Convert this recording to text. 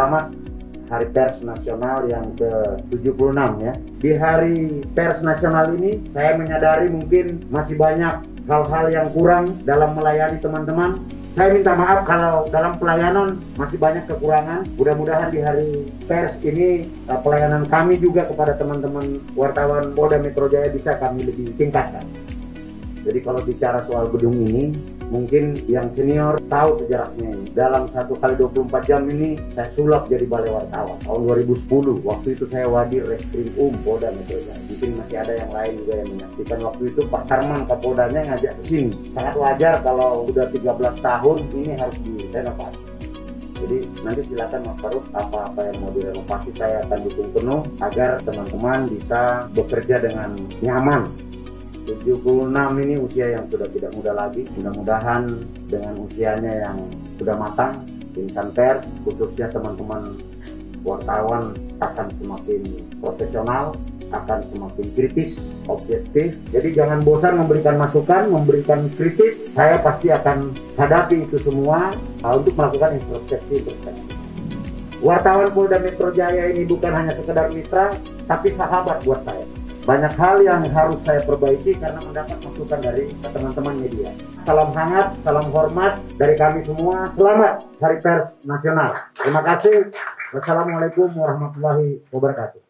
selamat Hari Pers Nasional yang ke-76 ya. Di Hari Pers Nasional ini saya menyadari mungkin masih banyak hal-hal yang kurang dalam melayani teman-teman. Saya minta maaf kalau dalam pelayanan masih banyak kekurangan. Mudah-mudahan di hari pers ini eh, pelayanan kami juga kepada teman-teman wartawan Polda Metro Jaya bisa kami lebih tingkatkan. Jadi kalau bicara soal gedung ini, mungkin yang senior tahu sejarahnya ini. Dalam satu kali 24 jam ini saya sulap jadi balai wartawan tahun 2010. Waktu itu saya wadir reskrim um Polda Metro Jaya. Mungkin masih ada yang lain juga yang menyaksikan waktu itu Pak Karman Kapoldanya ngajak ke sini. Sangat wajar kalau udah 13 tahun ini harus direnovasi. Jadi nanti silakan Mas Faruk apa-apa yang mau direnovasi saya akan dukung penuh agar teman-teman bisa bekerja dengan nyaman 76 ini usia yang sudah tidak muda lagi. Mudah-mudahan dengan usianya yang sudah matang, insan pers, khususnya teman-teman wartawan akan semakin profesional, akan semakin kritis, objektif. Jadi jangan bosan memberikan masukan, memberikan kritik. Saya pasti akan hadapi itu semua uh, untuk melakukan introspeksi introspeksi. Wartawan Polda Metro Jaya ini bukan hanya sekedar mitra, tapi sahabat buat saya banyak hal yang harus saya perbaiki karena mendapat masukan dari teman-teman media. Salam hangat, salam hormat dari kami semua. Selamat Hari Pers Nasional. Terima kasih. Wassalamualaikum warahmatullahi wabarakatuh.